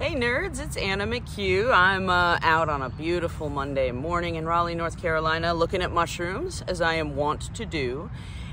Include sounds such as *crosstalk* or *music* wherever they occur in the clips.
Hey nerds, it's Anna McHugh. I'm uh, out on a beautiful Monday morning in Raleigh, North Carolina, looking at mushrooms as I am wont to do.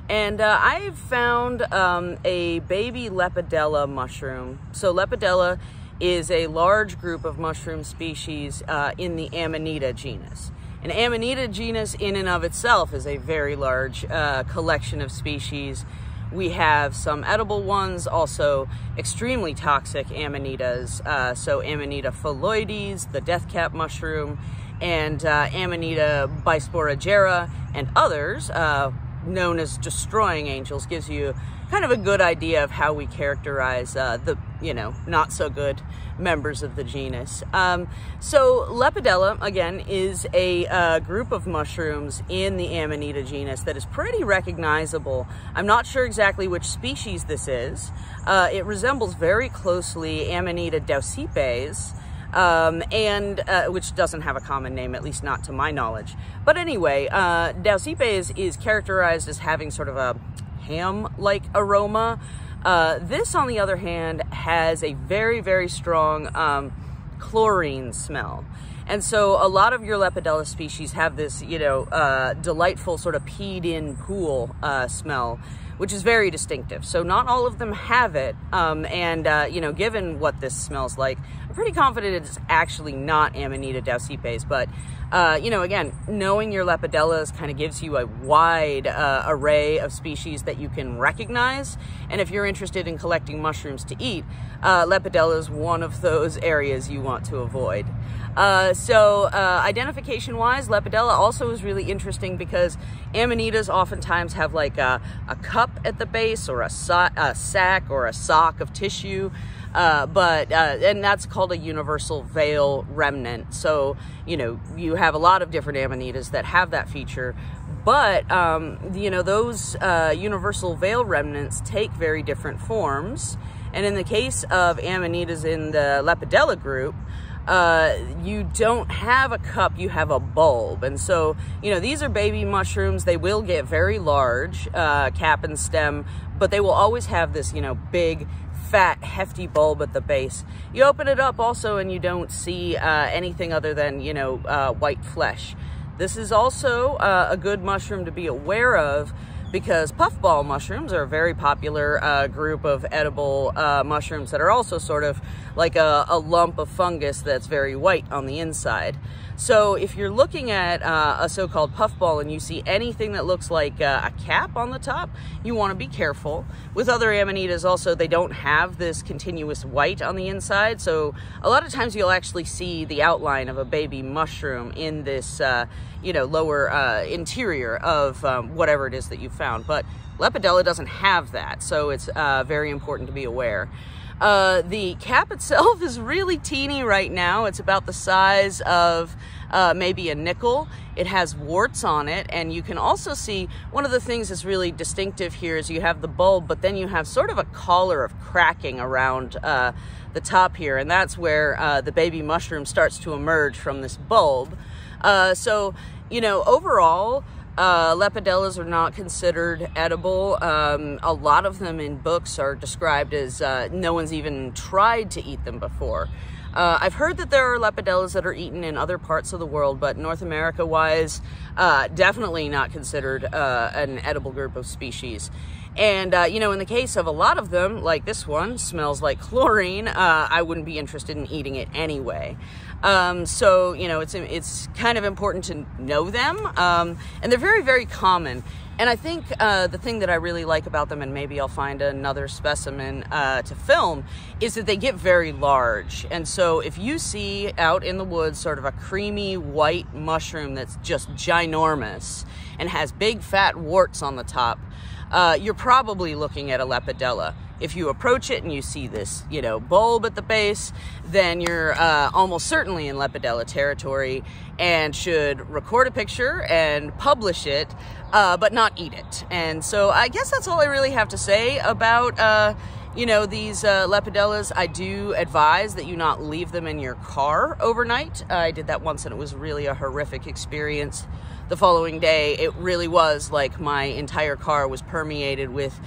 And uh, I've found um, a baby Lepidella mushroom. So, Lepidella is a large group of mushroom species uh, in the Amanita genus. An Amanita genus, in and of itself, is a very large uh, collection of species we have some edible ones, also extremely toxic amanitas. Uh, so Amanita phalloides, the death cap mushroom, and uh, Amanita bisporigera, and others, uh, known as destroying angels, gives you kind of a good idea of how we characterize uh, the, you know, not so good members of the genus. Um, so Lepidella, again, is a uh, group of mushrooms in the Amanita genus that is pretty recognizable. I'm not sure exactly which species this is. Uh, it resembles very closely Amanita daucipes, um, and uh, which doesn't have a common name, at least not to my knowledge. But anyway, uh, daucipes is characterized as having sort of a ham-like aroma. Uh, this, on the other hand, has a very, very strong um, chlorine smell. And so a lot of your Lepidella species have this, you know, uh, delightful sort of peed in pool uh, smell, which is very distinctive. So not all of them have it. Um, and, uh, you know, given what this smells like, I'm pretty confident it's actually not Amanita daucipes, but uh, you know, again, knowing your Lepidellas kind of gives you a wide uh, array of species that you can recognize. And if you're interested in collecting mushrooms to eat, uh, Lepidella is one of those areas you want to avoid. Uh, so uh, identification-wise, Lepidella also is really interesting because Amanitas oftentimes have like a, a cup at the base or a, so a sac or a sock of tissue. Uh, but uh, and that's called a universal veil remnant. So you know you have a lot of different amanitas that have that feature, but um, you know those uh, universal veil remnants take very different forms. And in the case of amanitas in the Lepidella group, uh, you don't have a cup, you have a bulb. And so, you know, these are baby mushrooms. They will get very large, uh, cap and stem, but they will always have this, you know, big fat, hefty bulb at the base. You open it up also and you don't see uh, anything other than, you know, uh, white flesh. This is also uh, a good mushroom to be aware of because puffball mushrooms are a very popular uh, group of edible uh, mushrooms that are also sort of like a, a, lump of fungus that's very white on the inside. So if you're looking at uh, a so-called puffball and you see anything that looks like uh, a cap on the top, you want to be careful. With other amanitas also, they don't have this continuous white on the inside, so a lot of times you'll actually see the outline of a baby mushroom in this, uh, you know, lower uh, interior of um, whatever it is that you found but Lepidella doesn't have that, so it's uh, very important to be aware. Uh, the cap *laughs* itself is really teeny right now. It's about the size of uh, maybe a nickel. It has warts on it, and you can also see one of the things that's really distinctive here is you have the bulb, but then you have sort of a collar of cracking around uh, the top here, and that's where uh, the baby mushroom starts to emerge from this bulb. Uh, so, you know, overall, uh, lepidellas are not considered edible. Um, a lot of them in books are described as uh, no one's even tried to eat them before. Uh, I've heard that there are lepidellas that are eaten in other parts of the world, but North America wise, uh, definitely not considered uh, an edible group of species. And, uh, you know, in the case of a lot of them, like this one, smells like *laughs* chlorine, uh, I wouldn't be interested in eating it anyway. Um, so, you know, it's, it's kind of important to know them. Um, and they're very, very common. And I think uh, the thing that I really like about them, and maybe I'll find another specimen uh, to film, is that they get very large. And so if you see out in the woods sort of a creamy white mushroom that's just ginormous and has big fat warts on the top, uh, you're probably looking at a lepidella. If you approach it and you see this, you know, bulb at the base, then you're uh, almost certainly in lepidella territory and should record a picture and publish it, uh, but not eat it. And so I guess that's all I really have to say about uh, you know, these uh, lepidellas, I do advise that you not leave them in your car overnight. I did that once and it was really a horrific experience. The following day, it really was like my entire car was permeated with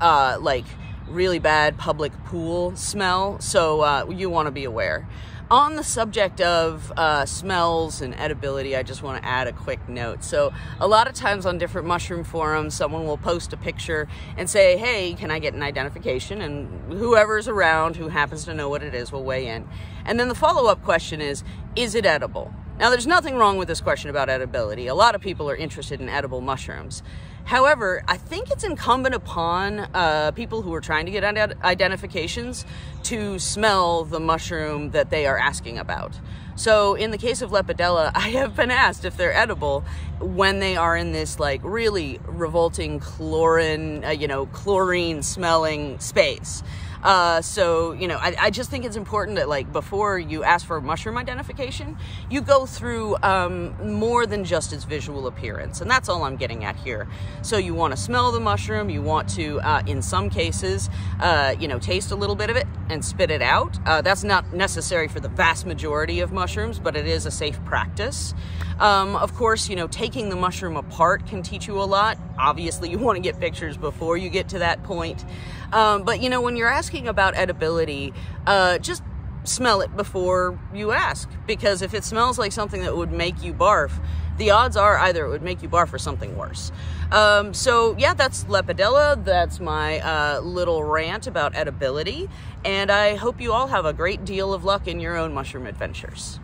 uh, like really bad public pool smell, so uh, you want to be aware. On the subject of uh, smells and edibility, I just want to add a quick note. So, a lot of times on different mushroom forums, someone will post a picture and say, Hey, can I get an identification? And whoever's around who happens to know what it is will weigh in. And then the follow up question is, Is it edible? Now, there's nothing wrong with this question about edibility. A lot of people are interested in edible mushrooms. However, I think it's incumbent upon uh, people who are trying to get identifications to smell the mushroom that they are asking about. So, in the case of Lepidella, *laughs* I have been asked if they're edible when they are in this like really revolting chlorine, uh, you know, chlorine smelling space. Uh, so, you know, I, I, just think it's important that, like, before you ask for mushroom identification, you go through um, more than just its visual appearance. And that's all I'm getting at here. So, you want to smell the mushroom, you want to, uh, in some cases, uh, you know, taste a little bit of it and spit it out. Uh, that's not necessary for the vast majority of mushrooms, but it is a safe practice. Um, of course, you know, taking the mushroom apart can teach you a lot. Obviously, *laughs* you want to get pictures before you get to that point. Um, but, you know, when you're asking about edibility, uh, just smell it before you ask. Because if it smells like something that would make you barf, the odds are either it would make you barf or something worse. Um, so, yeah, that's Lepidella. That's my uh, little rant about edibility. And I hope you all have a great deal of luck in your own mushroom adventures.